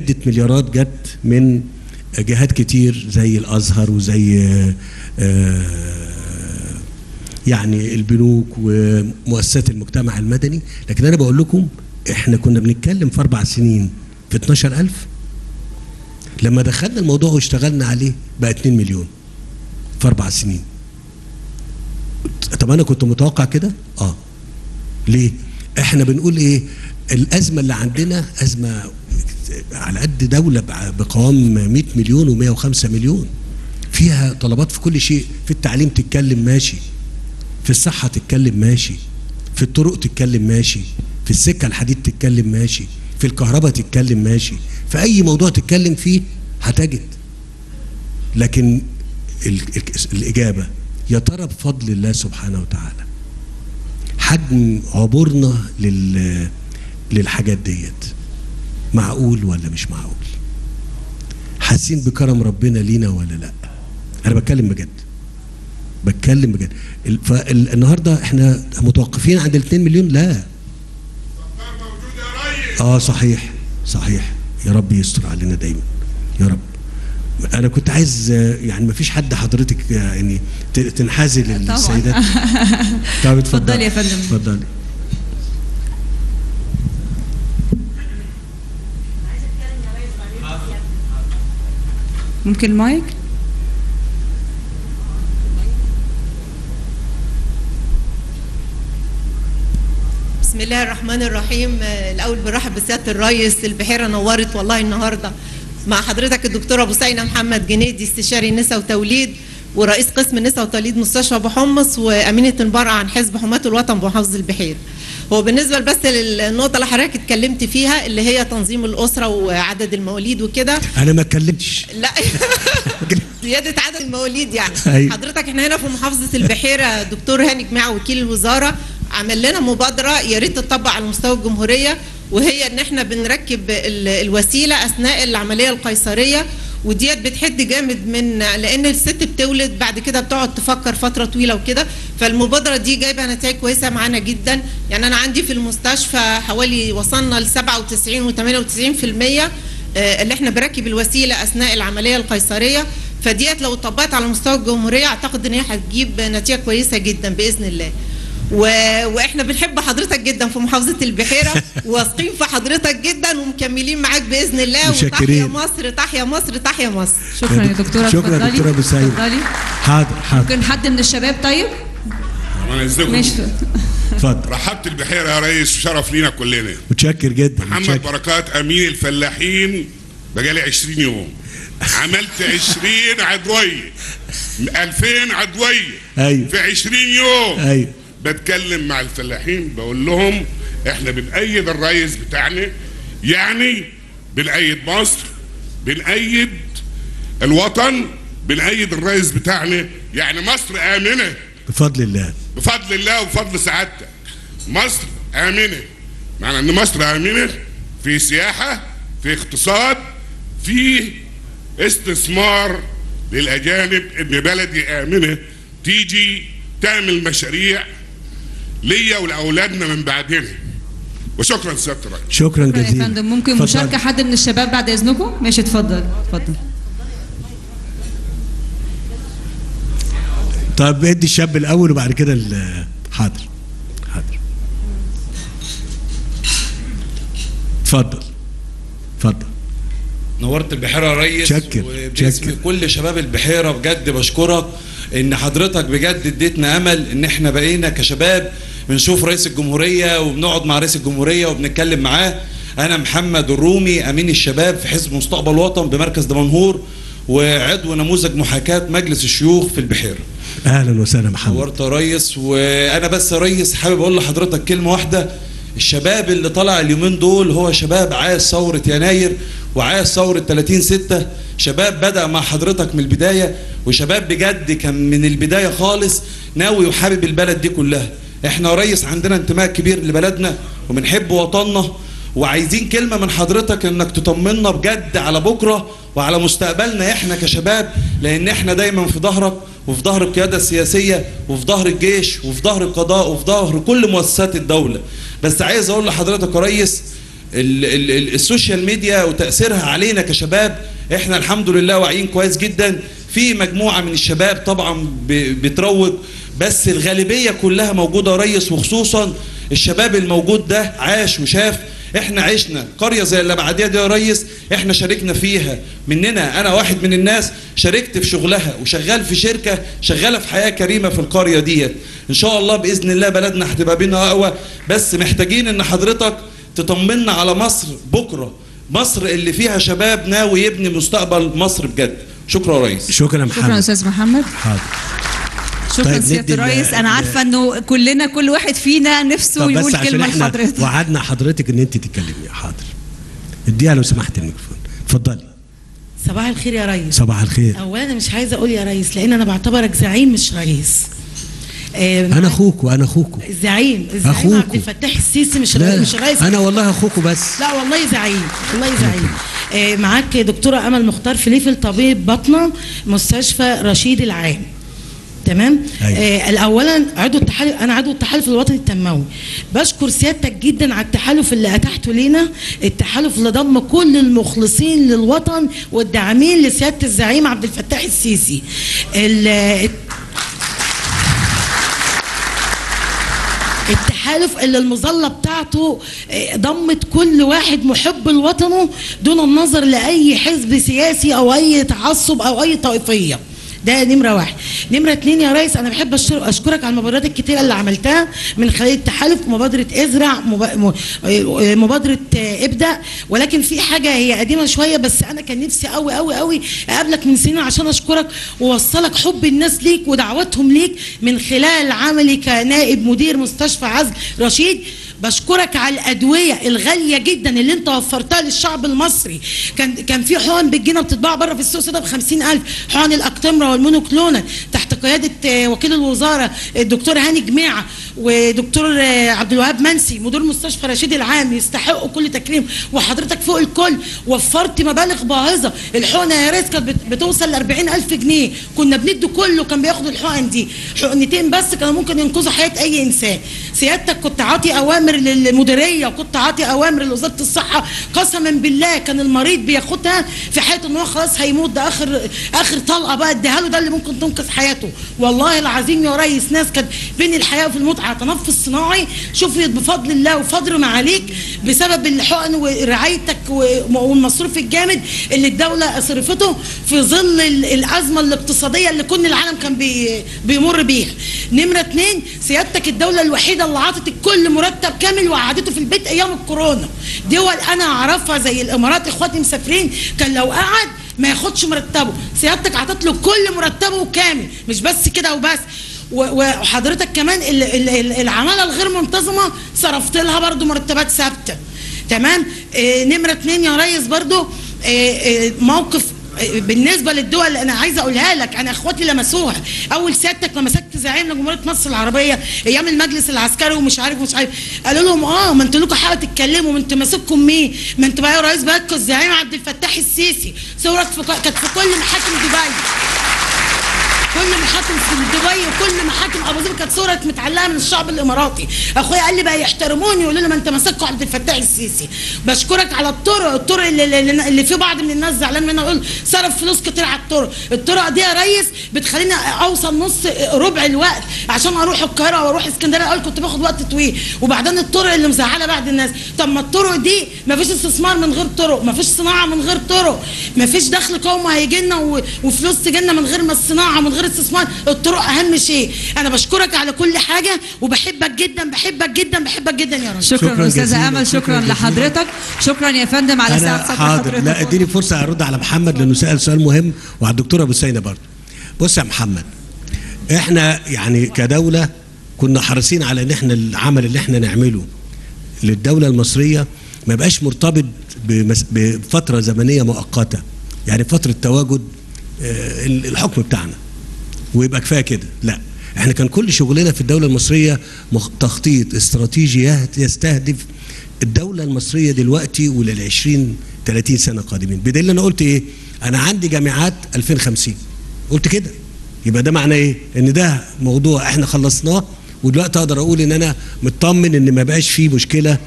عدة مليارات جت من جهات كتير زي الأزهر وزي آه، يعني البنوك ومؤسسات المجتمع المدني. لكن أنا بقول لكم إحنا كنا بنتكلم في أربع سنين في 12000 لما دخلنا الموضوع واشتغلنا عليه بقى 2 مليون في أربع سنين. طب أنا كنت متوقع كده؟ آه. ليه؟ إحنا بنقول إيه؟ الأزمة اللي عندنا أزمة على قد دولة بقوام 100 مليون و105 مليون. فيها طلبات في كل شيء في التعليم تتكلم ماشي في الصحة تتكلم ماشي في الطرق تتكلم ماشي. في السكة الحديد تتكلم ماشي في الكهرباء تتكلم ماشي في أي موضوع تتكلم فيه هتجد. لكن ال- ال- الإجابة يا ترى بفضل الله سبحانه وتعالى حجم عبورنا لل للحاجات ديت معقول ولا مش معقول؟ حاسين بكرم ربنا لينا ولا لأ؟ أنا بتكلم بجد بتكلم بجد. ال- فالنهارده إحنا متوقفين عند ال 2 مليون؟ لا. آه صحيح صحيح. يا رب يستر علينا دايما. يا رب. أنا كنت عايز يعني ما فيش حد حضرتك يعني تنحازي للسيدات طب اتفضلي يا فندم. اتفضلي. ممكن المايك؟ بسم الله الرحمن الرحيم. آه، الأول برحب بسيادة الرئيس البحيرة نورت والله النهارده مع حضرتك الدكتورة أبو سينا محمد جنيدي استشاري نساء وتوليد ورئيس قسم نساء وتوليد مستشفى أبو حمص وأمينة المراه عن حزب حماة الوطن بمحافظه البحيره هو بالنسبة بس للنقطة اللي حضرتك اتكلمت فيها اللي هي تنظيم الأسرة وعدد المواليد وكده. أنا ما اتكلمتش. لا. زيادة عدد المواليد يعني. أيوة. حضرتك إحنا هنا في محافظة البحيرة دكتور هاني جماعة وكيل الوزارة عمل لنا مبادرة يا ريت تطبق على مستوى الجمهورية وهي إن إحنا بنركب ال- الوسيلة أثناء العملية القيصرية وديت بتحد جامد من لأن الست بتولد بعد كده بتقعد تفكر فترة طويلة وكده فالمبادرة دي جايبة نتائج كويسة معانا جدا. يعني أنا عندي في المستشفى حوالي وصلنا ل 97 و98% آه، اللي إحنا بركب الوسيلة أثناء العملية القيصرية. فديت لو طبقت على مستوى الجمهورية أعتقد إن هي هتجيب نتيجة كويسة جدا بإذن الله. و... وإحنا بنحب حضرتك جدا في محافظة البحيرة واثقين في حضرتك جدا ومكملين معاك بإذن الله. وتحيا. مصر تحيا مصر تحيا مصر. شكرا يا دكتوره شكرا اتفضلي. دكتوره أبو سعيد. اتفضلي حاضر حاضر. ممكن حد من الشباب؟ طيب. أنا ماشي. اتفضل. رحبت البحيرة يا ريس وشرف لينا كلنا. متشكر جدا محمد متشكر. بركات أمين الفلاحين بقالي 20 يوم. عملت 20 عدويه 2000 عدويه أيوة. في 20 يوم. أيوه. بتكلم مع الفلاحين بقول لهم إحنا بنأيد الرئيس بتاعنا. يعني بنأيد مصر بنأيد الوطن بنأيد الرئيس بتاعنا. يعني مصر آمنة. بفضل الله. بفضل الله وبفضل سعادتك. مصر آمنة. معنى إن مصر آمنة. في سياحة في اقتصاد في استثمار للأجانب إن بلدي آمنة تيجي تعمل مشاريع ليا ولأولادنا من بعدنا. وشكرا سيادة الرئيس. شكرا شكرا يا جزيلا. فندم. ممكن. مشاركة حد من الشباب بعد إذنكم؟ ماشي اتفضل اتفضل. طب ادي الشاب الأول وبعد كده ال- حاضر. حاضر. اتفضل. اتفضل. نورت البحيرة يا ريس. شكر، وباسم شكر. كل شباب البحيرة بجد بشكرك إن حضرتك بجد اديتنا أمل إن إحنا بقينا كشباب بنشوف رئيس الجمهورية وبنقعد مع رئيس الجمهورية وبنتكلم معاه. أنا محمد الرومي أمين الشباب في حزب مستقبل وطن بمركز دمنهور وعضو نموذج محاكاة مجلس الشيوخ في البحيرة. أهلا وسهلا محمد. نورت يا ريس وأنا بس يا ريس حابب أقول لحضرتك كلمة واحدة. الشباب اللي طلع اليومين دول هو شباب عايز ثورة يناير وعايز ثورة 30 6 شباب بدأ مع حضرتك من البداية وشباب بجد كان من البداية خالص ناوي وحابب البلد دي كلها. إحنا يا ريس عندنا انتماء كبير لبلدنا وبنحب وطننا وعايزين كلمة من حضرتك إنك تطمنا بجد على بكرة وعلى مستقبلنا إحنا كشباب لأن إحنا دايما في ظهرك وفي ظهر القيادة السياسية وفي ظهر الجيش وفي ظهر القضاء وفي ظهر كل مؤسسات الدولة. بس عايز أقول لحضرتك يا ريس ال ال ال ال social media وتأثيرها علينا كشباب إحنا الحمد لله واعيين كويس جدا. في مجموعة من الشباب طبعا بتروج بس الغالبية كلها موجودة يا ريس وخصوصا الشباب الموجود ده عاش وشاف إحنا عشنا قرية زي الأبعادية دي يا ريس إحنا شاركنا فيها. مننا أنا واحد من الناس شاركت في شغلها وشغال في شركة شغالة في حياة كريمة في القرية ديت. إن شاء الله بإذن الله بلدنا هتبقى بينا أقوى. بس محتاجين إن حضرتك تطمنا على مصر بكرة. مصر اللي فيها شباب ناوي يبني مستقبل مصر بجد. شكرا يا ريس. شكرا شكرا محمد أستاذ محمد. حاضر. شكرا طيب سيادة الرئيس. أنا عارفة إنه كلنا كل واحد فينا نفسه يقول كلمة لحضرتك وعدنا حضرتك إن أنت تتكلمي حاضر. اديها لو سمحت الميكروفون. اتفضلي. صباح الخير يا ريس. صباح الخير. اولا أنا مش عايزة أقول يا ريس لأن أنا بعتبرك زعيم مش رئيس. آه، أنا أخوك وأنا أخوكم. زعيم. الزعيم أخوكم. عبد الفتاح السيسي مش لا مش رئيس. أنا والله أخوكم بس. لا والله زعيم. والله زعيم. آه، معاك دكتورة أمل مختار فليفل طبيب بطنة مستشفى رشيد العام. تمام؟ أيوة. آه اولا عضو التحالف أنا عضو التحالف الوطني التنموي بشكر سيادتك جدا على التحالف اللي اتحته لينا التحالف اللي ضم كل المخلصين للوطن والداعمين لسيادة الزعيم عبد الفتاح السيسي. ال- التحالف اللي المظلة بتاعته آه، ضمت كل واحد محب لوطنه دون النظر لأي حزب سياسي أو أي تعصب أو أي طائفية. ده نمرة واحد. نمرة اتنين يا ريس أنا بحب أشكرك على المبادرات الكتيرة اللي عملتها من خلال التحالف مبادرة إزرع مب- م- مبادرة آه، إبدأ. ولكن في حاجة هي قديمة شوية بس أنا كان نفسي قوي قوي قوي أقابلك من سنين عشان أشكرك ووصلك حب الناس ليك ودعوتهم ليك من خلال عملي كنائب مدير مستشفى عزل رشيد. بشكرك على الأدوية الغالية جدا اللي أنت وفرتها للشعب المصري. كان كان في حقن بالجنيه بتتباع بره في السوق سودا ب 50000 حقن الاكتمرا والمونوكلونال تحت قيادة آه، وكيل الوزارة الدكتور هاني جماعة ودكتور عبد الوهاب منسي مدير مستشفى رشيد العام يستحقوا كل تكريم. وحضرتك فوق الكل وفرت مبالغ باهظة. الحقنة يا ريت كانت بت- بتوصل ل 40000 جنيه. كنا بندي كله كان بياخد الحقن دي. حقنتين بس كانوا ممكن ينقذوا حياة أي إنسان. سيادتك كنت عاطي أوامر للمديرية وكنت عاطي أوامر لوزارة الصحة. قسما بالله كان المريض بياخدها في حياته إن هو خلاص هيموت. ده اخر آخر طلقة بقى اديها له ده اللي ممكن تنقذ حياته. والله العظيم يا ريس ناس كانت بين الحياة وفي الموت على تنفس صناعي. شوفي بفضل الله وفضل ما عليك بسبب الحقن ورعايتك والمصروف الجامد اللي الدولة صرفته في ظل ال- الأزمة الاقتصادية اللي كل العالم كان بي بيمر بيها. نمرة اتنين سيادتك الدولة الوحيدة اللي عطت الكل مرتب كامل وقعدته في البيت أيام الكورونا. دول أنا أعرفها زي الإمارات إخواتي مسافرين كان لو قعد ما ياخدش مرتبه. سيادتك عطت له كل مرتبه كامل مش بس كده وبس. وحضرتك كمان ال- ال- ال- العمالة الغير منتظمة صرفت لها برضو مرتبات ثابتة. تمام؟ آه نمرة اتنين يا ريس برضو آه آه موقف بالنسبة للدول اللي أنا عايزه أقولها لك أنا إخواتي لمسوها أول سيادتك لما مسكت زعيم لجمهورية مصر العربية أيام المجلس العسكري ومش عارف مش عارف قالوا لهم آه ما أنتوا لكم حق تتكلموا ما أنتوا ماسككم مين؟ ما أنتوا بقى رئيس بلدكم الزعيم عبد الفتاح السيسي. صورك كانت في كل محاكم دبي. كل محاكم في دبي وكل محاكم أبو ظبي كانت صورة متعلقة من الشعب الإماراتي. أخويا قال لي بقى يحترموني يقولوا لي ما أنت ماسكه عبد الفتاح السيسي. بشكرك على الطرق الطرق اللي, اللي, اللي في بعض من الناس زعلان منها. يقول صرف فلوس كتير على الطرق. الطرق دي يا ريس بتخليني أوصل نص ربع الوقت عشان أروح القاهرة وأروح اسكندرية. أقول كنت باخد وقت طويل. وبعدين الطرق اللي مزعلة بعض الناس. طب ما الطرق دي ما فيش استثمار من غير طرق ما فيش صناعة من غير طرق. ما فيش دخل قومي هيجي لنا وفلوس تجي لنا من غير ما الصناعة من غير استثمار. الطرق أهم شيء. أنا بشكرك على كل حاجة وبحبك جدا بحبك جدا بحبك جدا يا رب. شكراً شكرا استاذه امل شكراً شكرا. لحضرتك. شكرا يا فندم على صدر حاضر. لا إديني فرصة أرد على محمد لأنه سأل سؤال مهم وعلى الدكتوره أبو سينا برضه. بص يا محمد إحنا يعني كدولة كنا حريصين على إن إحنا العمل اللي إحنا نعمله للدولة المصرية ما يبقاش مرتبط بمس- بفترة زمنية مؤقتة. يعني فترة تواجد آه، الحكم بتاعنا. ويبقى كفاية كده. لا إحنا كان كل شغلنا في الدولة المصرية تخطيط استراتيجي يستهدف الدولة المصرية دلوقتي ولل 20 30 سنة قادمين. بدليل أنا قلت إيه؟ أنا عندي جامعات 2050 قلت كده. يبقى ده معناه إيه؟ إن ده موضوع إحنا خلصناه ودلوقتي أقدر أقول إن أنا مطمن إن ما بقاش فيه مشكلة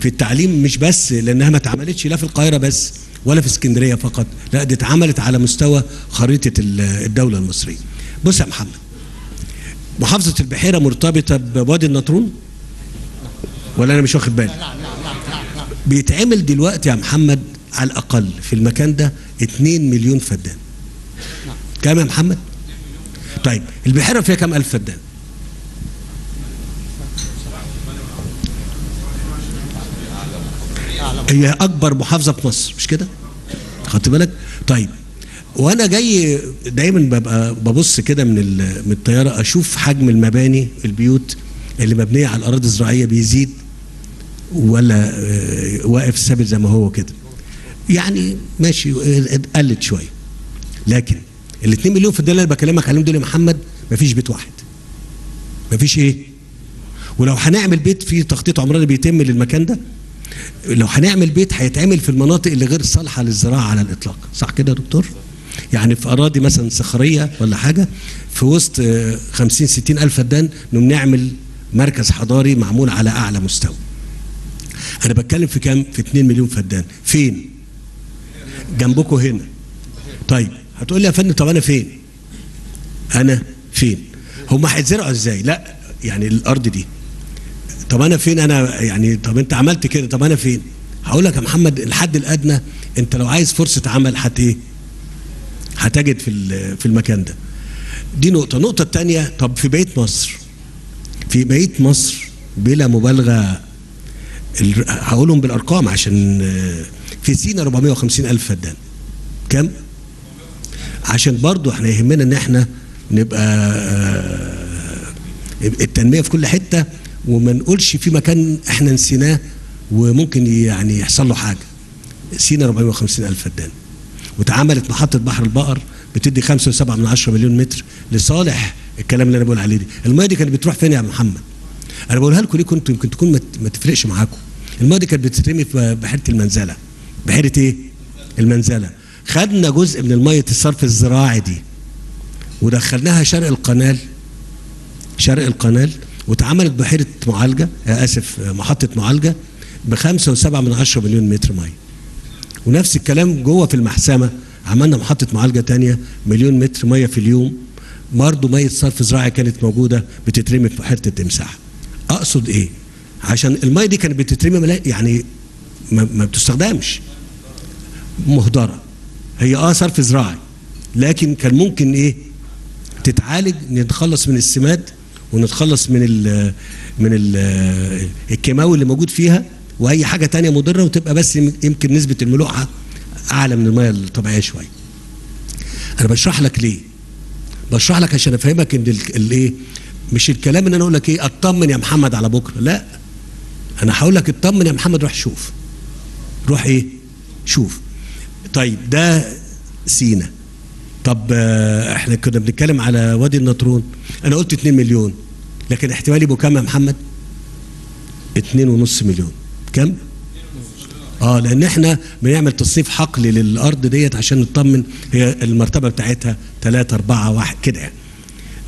في التعليم مش بس لأنها ما اتعملتش لا في القاهرة بس ولا في اسكندرية فقط. لا دي اتعملت على مستوى خريطة ال- الدولة المصرية. بص يا محمد محافظة البحيرة مرتبطة بوادي النطرون؟ ولا أنا مش واخد بالي؟ بيتعمل دلوقتي يا محمد على الأقل في المكان ده 2 مليون فدان. كام يا محمد؟ طيب البحيرة فيها كام ألف فدان؟ هي أكبر محافظة في مصر مش كده؟ خدت بالك؟ طيب وأنا جاي دايما ببقى ببص كده من من الطيارة أشوف حجم المباني البيوت اللي مبنية على الأراضي الزراعية بيزيد ولا آه، واقف ثابت زي ما هو كده. يعني ماشي قلت شوية. لكن ال 2 مليون في الدولار اللي بكلمك عليهم دول يا محمد مفيش بيت واحد. مفيش إيه؟ ولو هنعمل بيت فيه تخطيط عمراني بيتم للمكان ده لو هنعمل بيت هيتعمل في المناطق اللي غير صالحة للزراعة على الإطلاق. صح كده يا دكتور؟ يعني في أراضي مثلا صخرية ولا حاجة في وسط آه، 50 60 ألف فدان نقوم نعمل مركز حضاري معمول على أعلى مستوى. أنا بتكلم في كام؟ في 2 مليون فدان. فين؟ جنبكم هنا. طيب هتقول لي يا فندم طب أنا فين؟ أنا فين؟ هم هيتزرعوا إزاي؟ لا يعني الأرض دي. طب أنا فين؟ أنا يعني طب أنت عملت كده طب أنا فين؟ هقول لك يا محمد الحد الأدنى أنت لو عايز فرصة عمل هت إيه؟ هتجد في في المكان ده. دي نقطة. النقطة الثانية طب في بقية مصر في بقية مصر بلا مبالغة ال- هقولهم بالأرقام عشان آه، في سينا 450 ألف فدان. كم؟ عشان برضو إحنا يهمنا ان إحنا نبقى آه، التنمية في كل حتة وما نقولش في مكان إحنا نسيناه وممكن يعني يحصل له حاجة. سينا 450 ألف فدان. واتعملت محطة بحر البقر بتدي 5.7 من 10 مليون متر لصالح الكلام اللي أنا بقول عليه دي. الميه دي كانت بتروح فين يا محمد؟ أنا بقولها لكم ليه كنتوا يمكن تكون ما تفرقش معاكم. الميه دي كانت بتترمي في بحيرة المنزلة. بحيرة إيه؟ المنزلة. خدنا جزء من الميه الصرف الزراعي دي ودخلناها شرق القنال. شرق القنال واتعملت بحيرة معالجة آه، آسف آه، محطة معالجة بخمسة وسبعة من عشرة مليون متر ميه ونفس الكلام جوه في المحسمة. عملنا محطة معالجة تانية مليون متر مية في اليوم. برضه مية صرف زراعي كانت موجودة بتترمي في بحيره التمساح أقصد إيه؟ عشان المية دي كانت بتترمي يعني ما, ما بتستخدمش. مهدرة. هي آه صرف زراعي. لكن كان ممكن إيه؟ تتعالج نتخلص من السماد ونتخلص من ال من ال الكيماوي اللي موجود فيها واي حاجة تانية مضرة وتبقى بس يمكن نسبة الملوحة أعلى من الميه الطبيعية شوية. أنا بشرح لك ليه. بشرح لك عشان أفهمك إن ال- الايه مش الكلام إن أنا أقول لك إيه أطمن يا محمد على بكرة. لا. أنا هقول لك اطمن يا محمد روح شوف. روح إيه؟ شوف. طيب ده سينا. طب إحنا كنا بنتكلم على وادي النطرون. أنا قلت 2 مليون لكن احتمالي يبقوا كام يا محمد؟ 2 ونص مليون. كم؟ آه لأن إحنا بنعمل تصنيف حقلي للأرض ديت عشان نطمن هي المرتبة بتاعتها 3 4 1 كده يعني.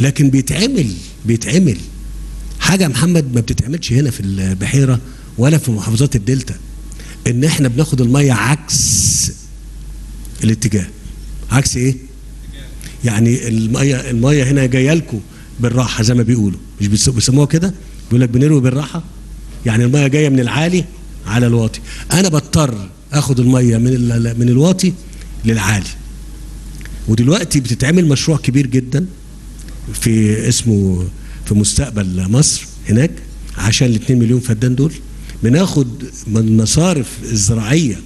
لكن بيتعمل بيتعمل. حاجة محمد ما بتتعملش هنا في البحيرة ولا في محافظات الدلتا. إن إحنا بناخد المية عكس الاتجاه. عكس إيه؟ يعني المية المية هنا جاية لكم بالراحة زي ما بيقولوا. مش بيس- بيسموها كده؟ بيقول لك بنروي بالراحة؟ يعني المية جاية من العالي على الواطي. أنا بضطر اخد المية من من الواطي للعالي. ودلوقتي بتتعمل مشروع كبير جدا في اسمه في مستقبل مصر هناك عشان ال 2 مليون فدان دول. بناخد من المصارف الزراعية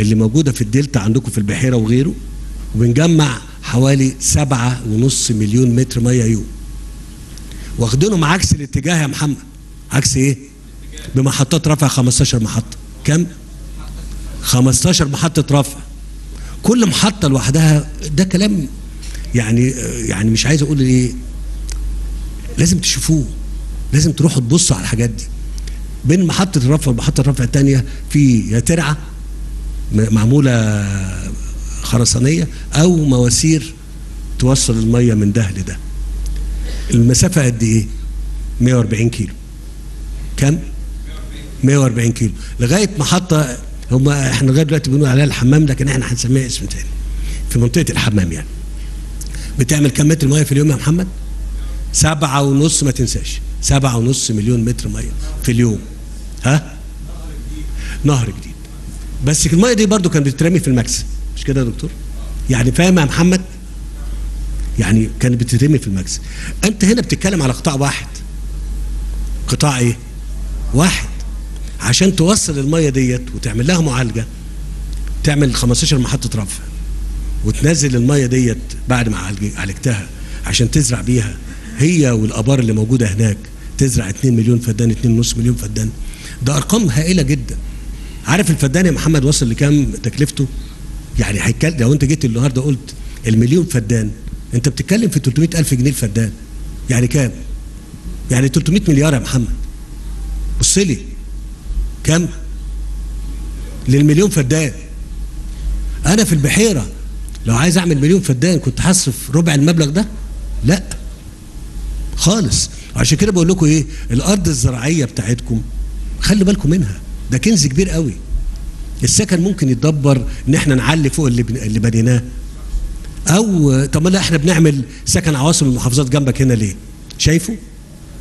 اللي موجودة في الدلتا عندكم في البحيرة وغيره وبنجمع حوالي سبعة ونص مليون متر مية يوم. واخدينهم عكس الاتجاه يا محمد. عكس إيه؟ بمحطات رفع 15 محطة. كم؟ 15 محطة رفع. كل محطة لوحدها ده كلام يعني يعني مش عايز أقول إيه. لازم تشوفوه. لازم تروحوا تبصوا على الحاجات دي. بين محطة الرفع ومحطة الرفع الثانية في يا ترعة م- معمولة خرسانية أو مواسير توصل المية من ده. لده المسافة قد إيه؟ 140 كيلو. كم؟ 140 كيلو. لغاية محطه هم إحنا لغاية دلوقتي بنقول عليها الحمام لكن إحنا هنسميها اسم تاني. في منطقة الحمام يعني. بتعمل كم متر ميه في اليوم يا محمد؟ سبعة ونص ما تنساش. سبعة ونص مليون متر ميه في اليوم. ها؟ نهر جديد. بس الميه دي برضو كانت بتترمي في المكسب مش كده يا دكتور؟ يعني فاهم يا محمد؟ يعني كانت بتترمي في المكسب أنت هنا بتتكلم على قطاع واحد. قطاع إيه؟ واحد. عشان توصل المية ديت وتعمل لها معالجة تعمل 15 محطة رفع وتنزل المية ديت بعد ما عالج- عالجتها عشان تزرع بيها. هي والآبار اللي موجودة هناك تزرع 2 مليون فدان 2.5 مليون فدان. ده أرقام هائلة جدا. عارف الفدان يا محمد وصل لكام تكلفته؟ يعني هيتكلم لو انت جيت النهارده قلت المليون فدان انت بتتكلم في 300 ألف جنيه الفدان. يعني كام؟ يعني 300 مليار يا محمد. بص لي. كام للمليون فدان. أنا في البحيرة لو عايز أعمل مليون فدان كنت هصرف ربع المبلغ ده؟ لا. خالص. عشان كده بقول لكم إيه؟ الأرض الزراعية بتاعتكم خلي بالكم منها. ده كنز كبير قوي. السكن ممكن يتدبر إن إحنا نعلي فوق اللي اللي بنيناه. أو طب لا إحنا بنعمل سكن عواصم المحافظات جنبك هنا ليه؟ شايفه؟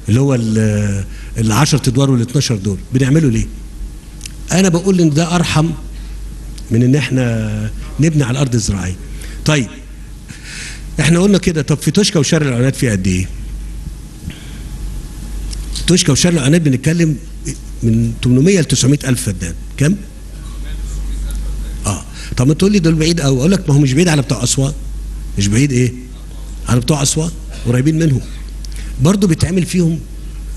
اللي هو ال ال 10 أدوار وال 12 دور بنعمله ليه؟ أنا بقول إن ده أرحم من إن إحنا نبني على الأرض الزراعيه طيب إحنا قلنا كده طب في توشكا وشارع العناد في قد إيه؟ توشكا وشارع العناد بنتكلم من 800 ل 900 ألف فدان. كم؟ آه. طب ما تقول لي دول بعيد قوي أقول لك ما هو مش بعيد على بتوع أسوان. مش بعيد إيه؟ على بتوع أسوان. قريبين منهم. برضه بيتعمل فيهم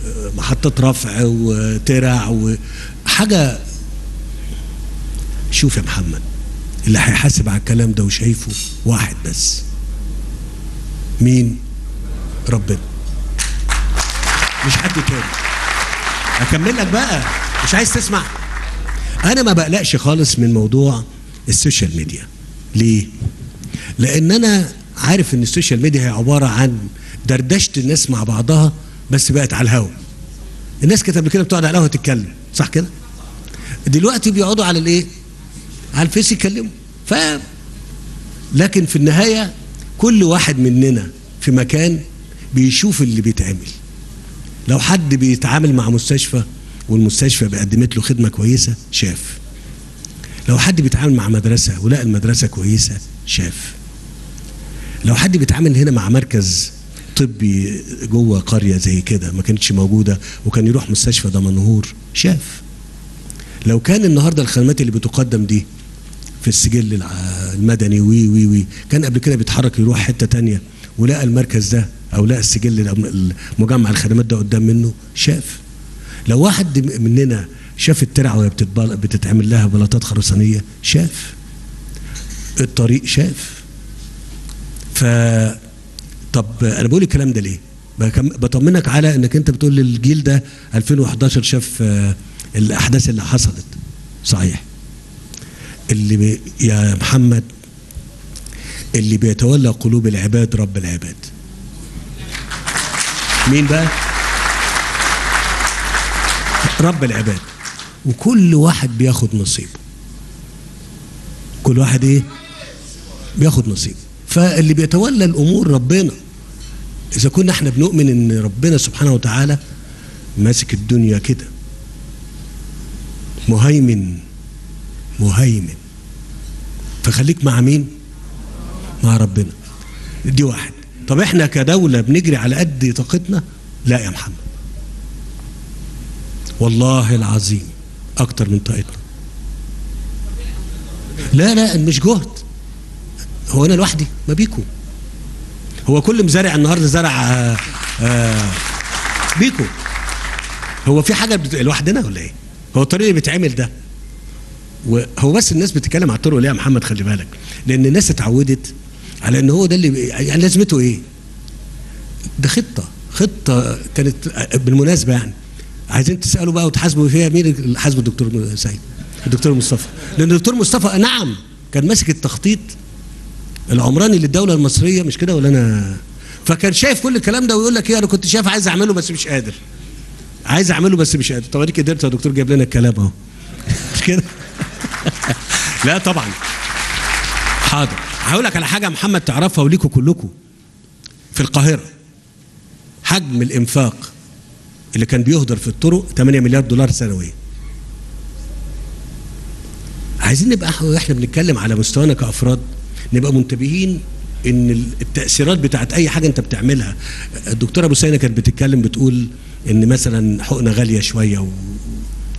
آه، محطات رفع وترع وحاجه شوف يا محمد اللي هيحاسب على الكلام ده وشايفه واحد بس. مين؟ ربنا. مش حد تاني. أكمل لك بقى. مش عايز تسمع. أنا ما بقلقش خالص من موضوع ال social media. ليه؟ لأن أنا عارف إن ال social media هي عبارة عن دردشة الناس مع بعضها بس بقت على الهوا. الناس كانت قبل كده بتقعد على القهوة تتكلم صح كده؟ دلوقتي بيقعدوا على الإيه؟ على الفيس يتكلموا ف لكن في النهاية كل واحد مننا في مكان بيشوف اللي بيتعمل. لو حد بيتعامل مع مستشفى والمستشفى قدمت له خدمة كويسة شاف. لو حد بيتعامل مع مدرسة ولقى المدرسة كويسة شاف. لو حد بيتعامل هنا مع مركز طبي جوه قرية زي كده ما كانتش موجودة وكان يروح مستشفى دمنهور شاف. لو كان النهارده الخدمات اللي بتقدم دي في السجل المدني وي وي وي. كان قبل كده بيتحرك يروح حتة تانية. ولقى المركز ده أو لقى السجل المجمع الخدمات ده قدام منه شاف. لو واحد مننا شاف الترعة وهي بتتعمل لها بلاطات خرسانية شاف. الطريق شاف. ف طب أنا بقول الكلام ده ليه؟ بطمنك على إنك أنت بتقول للجيل ده 2011 شاف آه، الأحداث اللي حصلت. صحيح. اللي بي يا محمد اللي بيتولى قلوب العباد رب العباد. مين بقى؟ رب العباد. وكل واحد بياخد نصيبه كل واحد إيه؟ بياخد نصيبه فاللي بيتولى الأمور ربنا. إذا كنا إحنا بنؤمن إن ربنا سبحانه وتعالى ماسك الدنيا كده. مهيمن. مهيمن. فخليك مع مين؟ مع ربنا. دي واحد. طب إحنا كدولة بنجري على قد طاقتنا؟ لا يا محمد. والله العظيم أكتر من طاقتنا. لا لا مش جهد. هو أنا لوحدي ما بيكو هو كل مزارع النهارده زرع آه آه بيكو هو في حاجة لوحدنا ولا إيه؟ هو الطريق اللي بيتعمل ده وهو بس الناس بتتكلم على الطرق ليه يا محمد خلي بالك. لأن الناس اتعودت على إن هو ده اللي يعني لازمته إيه؟ ده خطة. خطة كانت بالمناسبة يعني. عايزين تسألوا بقى وتحاسبوا فيها مين اللي حاسبه؟ الدكتور سعيد. الدكتور مصطفى. لأن الدكتور مصطفى نعم كان ماسك التخطيط العمراني للدولة المصرية مش كده ولا أنا؟ فكان شايف كل الكلام ده ويقول لك إيه أنا كنت شايف عايز أعمله بس مش قادر. عايز أعمله بس مش قادر. طب اديك قدرت يا دكتور جايب لنا الكلام أهو. مش كده؟ لا طبعا. حاضر. هقول لك على حاجة محمد تعرفها وليكوا كلكم في القاهرة حجم الإنفاق اللي كان بيهدر في الطرق 8 مليار دولار سنويا. عايزين نبقى وإحنا بنتكلم على مستوانا كأفراد نبقى منتبهين إن ال- التأثيرات بتاعت أي حاجة أنت بتعملها. الدكتورة أبو سينا كانت بتتكلم بتقول إن مثلا حقنة غالية شوية و...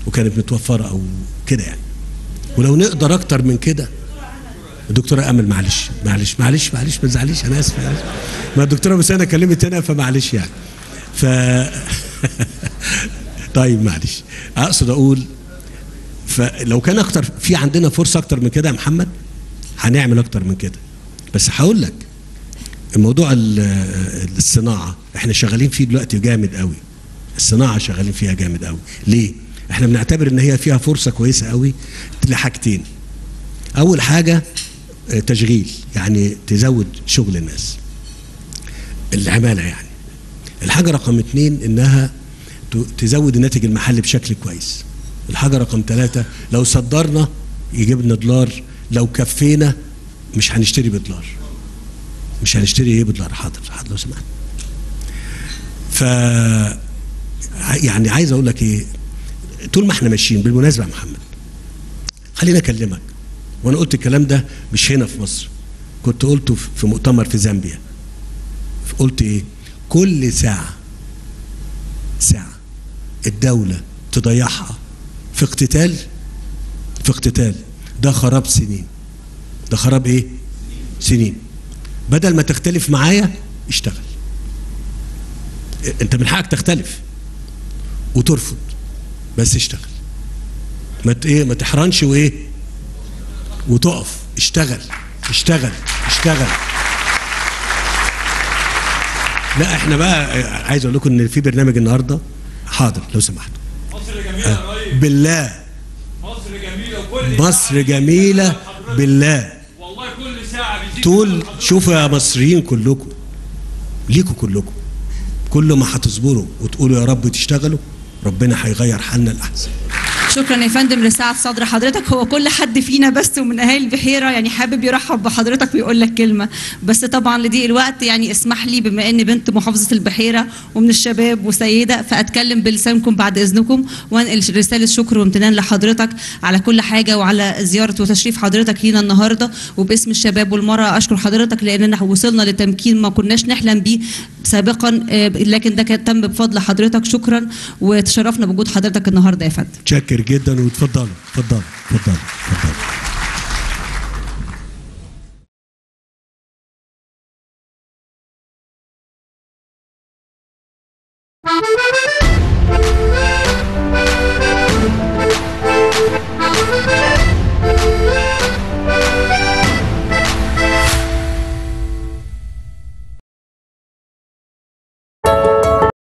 وكانت متوفرة أو كده يعني. ولو نقدر أكتر من كده. الدكتورة أمل معلش معلش معلش معلش ما تزعليش أنا آسف معلش. ما الدكتورة سينا كلمت هنا فمعلش يعني. ف طيب معلش. أقصد أقول فلو كان أكتر في عندنا فرصة أكتر من كده يا محمد؟ هنعمل أكتر من كده. بس هقول لك الموضوع ال- الصناعة إحنا شغالين فيه دلوقتي جامد قوي الصناعة شغالين فيها جامد قوي ليه؟ إحنا بنعتبر إن هي فيها فرصة كويسة قوي لحاجتين. أول حاجة آه، تشغيل يعني تزود شغل الناس. العمالة يعني. الحاجة رقم اتنين إنها تزود الناتج المحلي بشكل كويس. الحاجة رقم ثلاثة لو صدرنا يجيب لنا دولار لو كفينا مش هنشتري بدولار. مش هنشتري إيه بدولار؟ حاضر حاضر لو سمحت. ف يعني عايز أقول لك إيه؟ طول ما إحنا ماشيين بالمناسبة يا محمد خليني أكلمك وأنا قلت الكلام ده مش هنا في مصر كنت قلته في- مؤتمر في زامبيا. قلت إيه؟ كل ساعة ساعة الدولة تضيعها في اقتتال في اقتتال. ده خراب سنين. ده خراب إيه؟ سنين. بدل ما تختلف معايا اشتغل. أنت من حقك تختلف وترفض. بس اشتغل. ما إيه ما تحرنش وإيه؟ وتقف. اشتغل. اشتغل. اشتغل. لا إحنا بقى عايز أقول لكم إن في برنامج النهارده حاضر لو سمحتوا. مصر جميلة يا ريس. بالله. مصر جميلة وكل مصر جميلة بالله. والله كل بيزيد طول شوفوا يا مصريين كلكم. ليكوا كلكم. كل ما هتصبروا وتقولوا يا رب تشتغلوا ربنا هيغير حالنا الأحسن. شكرا يا فندم لسعة صدر حضرتك. هو كل حد فينا بس ومن أهالي البحيرة يعني حابب يرحب بحضرتك ويقول لك كلمة. بس طبعا لضيق الوقت يعني اسمح لي بما إن بنت محافظة البحيرة ومن الشباب وسيدة فأتكلم بلسانكم بعد إذنكم وأنقل رسالة شكر وامتنان لحضرتك على كل حاجة وعلى زيارة وتشريف حضرتك لينا النهارده. وباسم الشباب والمرأة أشكر حضرتك لاننا وصلنا لتمكين ما كناش نحلم بيه سابقا آه، لكن ده كان تم بفضل حضرتك. شكرا وتشرفنا بوجود حضرتك النهارده يا فندم. جدا وتفضلوا اتفضلوا اتفضلوا اتفضلوا.